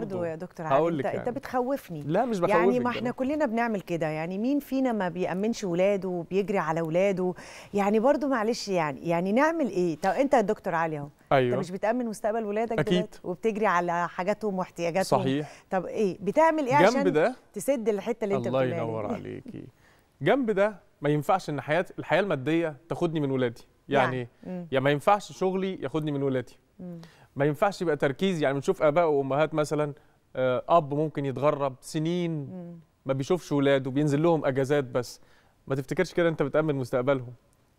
برضو يا دكتور علي انت, لك انت يعني. بتخوفني. لا مش بخوفك يعني ما إحنا كلنا بنعمل كده. يعني مين فينا ما بيأمنش ولاده وبيجري على ولاده؟ يعني برضو معلش يعني يعني نعمل إيه؟ طب انت يا دكتور علي اهو انت أيوه. مش بتأمن مستقبل ولادك أكيد. وبتجري على حاجاتهم واحتياجاتهم؟ صحيح. طب إيه بتعمل إيه جنب عشان ده؟ تسد الحتة اللي انت الله بتقولها لي؟ ينور عليكي. جنب ده ما ينفعش ان حياة الحياة المادية تاخدني من ولادي. يعني. مم. يا ما ينفعش شغلي ياخدني من ولادي. مم. ما ينفعش يبقى تركيز يعني بنشوف آباء وأمهات مثلا آه، أب ممكن يتغرب سنين. ما بيشوفش ولاده بينزل لهم أجازات بس. ما تفتكرش كده أنت بتأمن مستقبلهم؟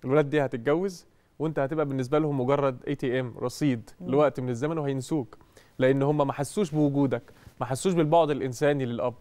الولاد دي هتتجوز وأنت هتبقى بالنسبة لهم مجرد ATM رصيد. لوقت من الزمن وهينسوك لأن هم ما حسوش بوجودك ما حسوش بالبعد الإنساني للأب.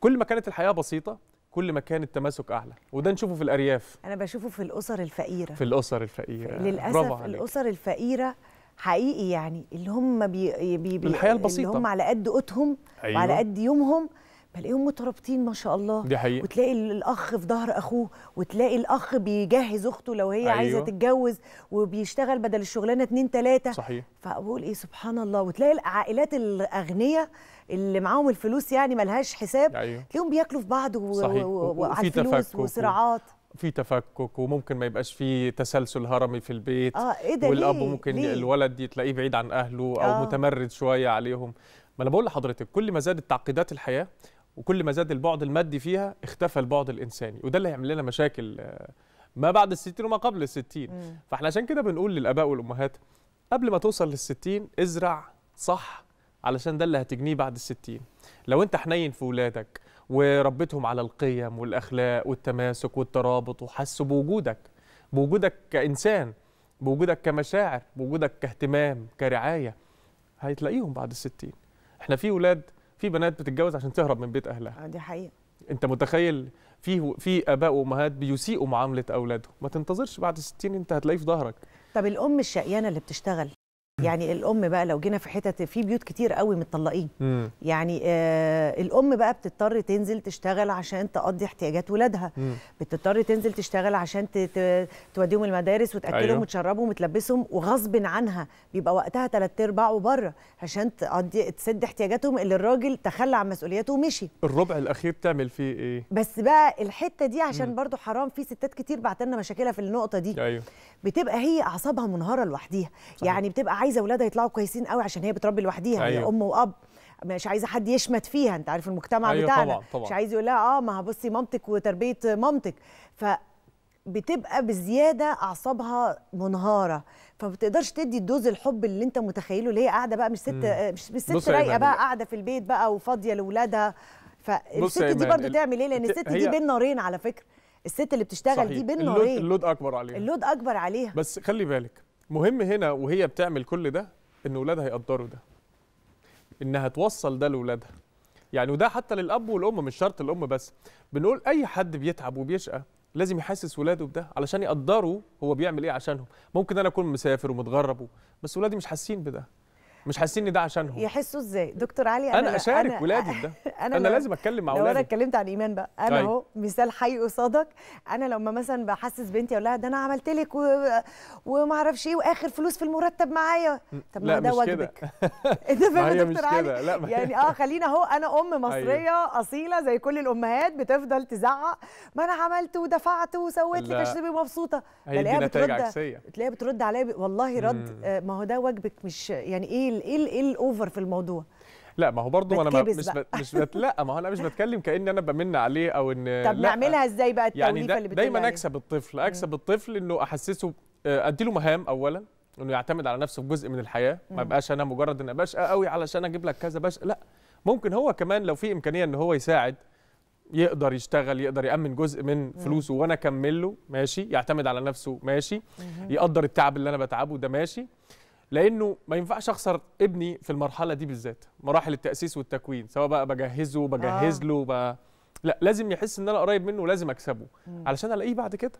كل ما كانت الحياة بسيطة كل ما كان التماسك أعلى. وده نشوفه في الأرياف. أنا بشوفه في الأسر الفقيرة. في الأسر الفقيرة. للأسف. الأسر الفقيرة حقيقي يعني اللي هم بي بي بي الحياة اللي البسيطة. هم على قد قوتهم أيوة. وعلى قد يومهم بلاقيهم مترابطين ما شاء الله دي حقيقة وتلاقي الأخ في ظهر أخوه وتلاقي الأخ بيجهز أخته لو هي أيوة. عايزه تتجوز وبيشتغل بدل الشغلانة اتنين تلاتة صحيح فاقول إيه سبحان الله وتلاقي العائلات الأغنياء اللي معاهم الفلوس يعني ملهاش حساب أيوه تلاقيهم بياكلوا في بعض و- صحيح. و- وعلى الفلوس وصراعات في تفكك وممكن ما يبقاش في تسلسل هرمي في البيت آه إيه ده والأب ليه؟ ممكن ليه؟ الولد تلاقيه بعيد عن أهله أو آه. متمرد شوية عليهم ما أنا بقول لحضرتك كل ما زادت تعقيدات الحياة وكل ما زاد البعد المادي فيها اختفى البعد الإنساني وده اللي هيعمل لنا مشاكل آه، ما بعد الستين وما قبل الستين. فإحنا عشان كده بنقول للآباء والأمهات قبل ما توصل للستين ازرع صح علشان ده اللي هتجنيه بعد الستين لو أنت حنين في ولادك وربيتهم على القيم والأخلاق والتماسك والترابط وحسوا بوجودك بوجودك كإنسان بوجودك كمشاعر بوجودك كاهتمام كرعاية هتلاقيهم بعد الستين. إحنا في ولاد في بنات بتتجوز عشان تهرب من بيت أهلها. آه دي حقيقة. أنت متخيل في في آباء وأمهات بيسيئوا معاملة أولادهم؟ ما تنتظرش بعد 60 أنت هتلاقيه في ظهرك. طب الأم الشقيانة اللي بتشتغل يعني الأم بقى لو جينا في حتت في بيوت كتير قوي متطلقين. يعني آه الأم بقى بتضطر تنزل تشتغل عشان تقضي احتياجات ولادها. بتضطر تنزل تشتغل عشان توديهم المدارس وتأكلهم أيوة. وتشربهم وتلبسهم وغصب عنها بيبقى وقتها تلات ارباعه بره عشان تقضي تسد احتياجاتهم اللي الراجل تخلى عن مسؤولياته ومشي. الربع الأخير تعمل فيه إيه؟ بس بقى الحتة دي عشان. برضو حرام في ستات كتير بعت لنا مشاكلها في النقطة دي. أيوه. بتبقى هي أعصابها منهارة لوحديها. يعني بتبقى عايزة أولادها يطلعوا كويسين قوي عشان هي بتربي لوحديها هي أيوة. أم وأب. مش عايزة حد يشمت فيها أنت عارف المجتمع أيوة بتاعنا. طبعاً، طبعاً. مش عايز يقول لها آه ما بصي مامتك وتربية مامتك. ف بتبقى بزيادة أعصابها منهارة. فما بتقدرش تدي ال dose الحب اللي أنت متخيله اللي هي قاعدة بقى مش ست مم. مش, مش ست رايقة بقى قاعدة في البيت بقى وفاضية لأولادها. فالست دي برضو تعمل إيه؟ لأن الست دي هي- بين نارين على فكرة. الست اللي بتشتغل صحيح. دي بين ال load, نارين. ال load أكبر عليها. ال load أكبر عليها. بس خلي بالك مهم هنا وهي بتعمل كل ده إن ولادها يقدروا ده. إنها توصل ده لاولادها يعني وده حتى للأب والأم مش شرط الأم بس. بنقول أي حد بيتعب وبيشقى لازم يحسس ولاده بده علشان يقدروا هو بيعمل إيه عشانهم. ممكن أنا أكون مسافر ومتغرب بس ولادي مش حاسين بده. مش حاسين إن ده عشانهم. يحسوا إزاي؟ دكتور علي أنا أشارك ولادي بده أنا, لو- لازم أتكلم مع لو أنا ولادي. اتكلمت عن إيمان بقى أنا أيوة. أهو مثال حي قصادك. أنا لما مثلا بحسس بنتي أقول لها ده أنا عملت لك و... وما أعرفش إيه وآخر فلوس في المرتب معايا. طب ما ده واجبك. أنت فاهم يا دكتور علي؟ لا يعني آه خلينا أهو أنا أم مصرية أصيلة زي كل الأمهات بتفضل تزعق. ما أنا عملت ودفعت وسويت لك. عشان تبقي مبسوطة. هي دي بلاقيها نتائج بترد عكسية. تلاقيها بترد عليا والله رد. آه، ما هو ده واجبك مش يعني إيه إيه ال- الاوفر في الموضوع لا ما هو برضه أنا مش بقى. مش بت... لا ما هو أنا مش بتكلم كأني أنا بمن عليه أو إن طب لا. نعملها إزاي بقى التوليفة يعني دا اللي دايما؟ أكسب الطفل أكسب الطفل إنه أحسسه آه، أديله مهام اولا إنه يعتمد على نفسه في جزء من الحياة ما مم. يبقاش أنا مجرد إن اشقى قوي علشان أجيب لك كذا باش لا ممكن هو كمان لو في إمكانية إن هو يساعد يقدر يشتغل يقدر يأمن جزء من فلوسه وأنا اكمل له ماشي يعتمد على نفسه ماشي. يقدر التعب اللي أنا بتعبه ده ماشي لأنه ما ينفعش اخسر ابني في المرحلة دي بالذات مراحل التأسيس والتكوين سواء بقى بجهزه بجهز آه. له ب... لا لازم يحس إن أنا قريب منه ولازم أكسبه مم. علشان ألاقيه بعد كده